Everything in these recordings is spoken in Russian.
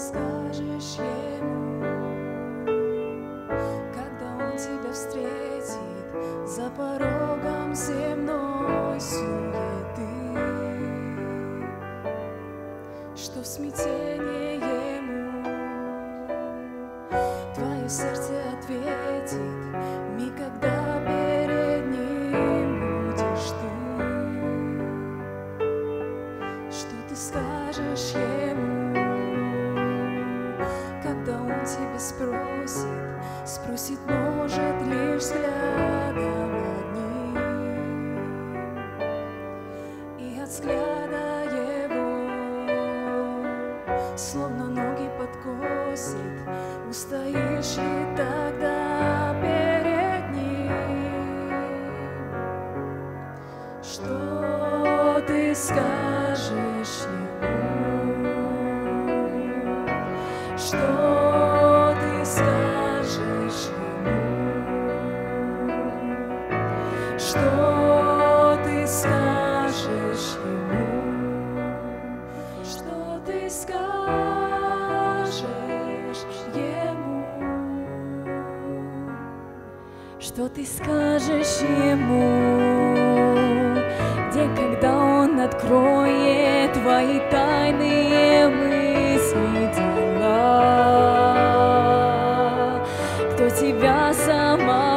скажешь ему, когда он тебя встретит за порогом земной суеты, что в смятении ему твое сердце ответит никогда перед ним будешь ты, что ты скажешь ему тебя спросит, спросит, может, лишь взглядом одним. И от взгляда его словно ноги подкосит, устоишь ли тогда перед ним? Что ты скажешь ему? Что Что ты скажешь ему, день, когда он откроет твои тайные мысли, дела, кто тебя самого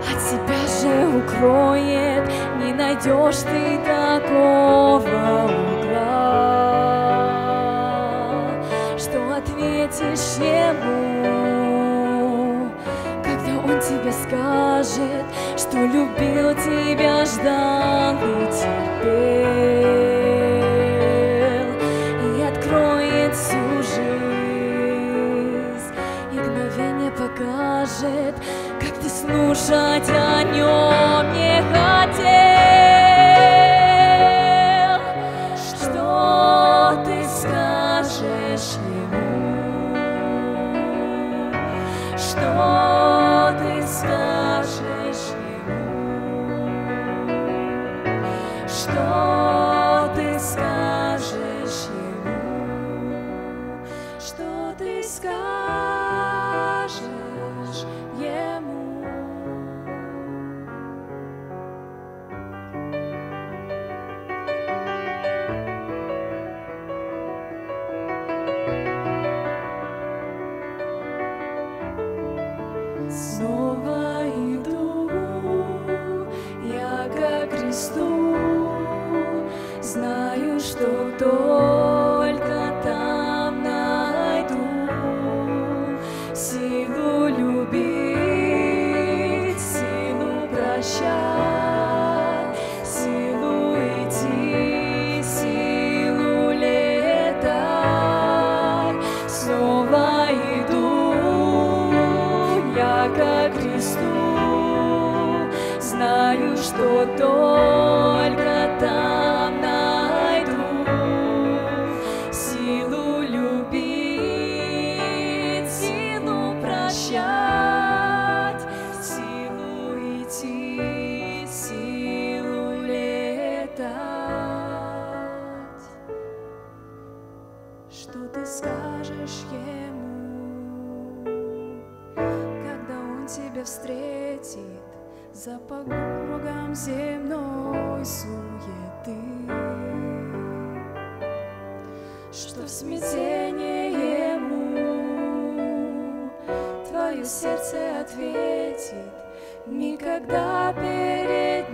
от себя же укроет, не найдешь ты такого угла, что ответишь ему, он тебе скажет, что любил тебя, ждал и терпел, и откроет всю жизнь, и мгновение покажет, как ты слушать о нем не скажешь ему? Снова иду я ко кресту, знаю, что только силу идти, силу летать. Снова иду я ко кресту, знаю, что только Что ты скажешь ему, когда он тебя встретит за порогом земной суеты? Что в смятении ему твое сердце ответит, никогда перед